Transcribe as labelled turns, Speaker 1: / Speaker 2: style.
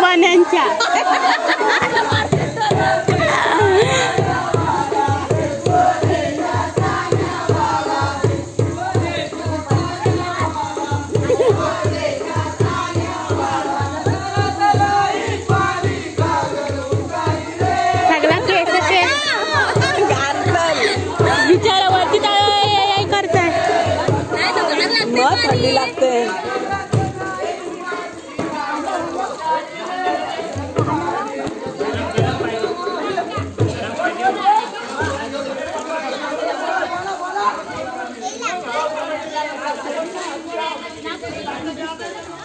Speaker 1: Mananca.
Speaker 2: mata ni la ten. Gracias.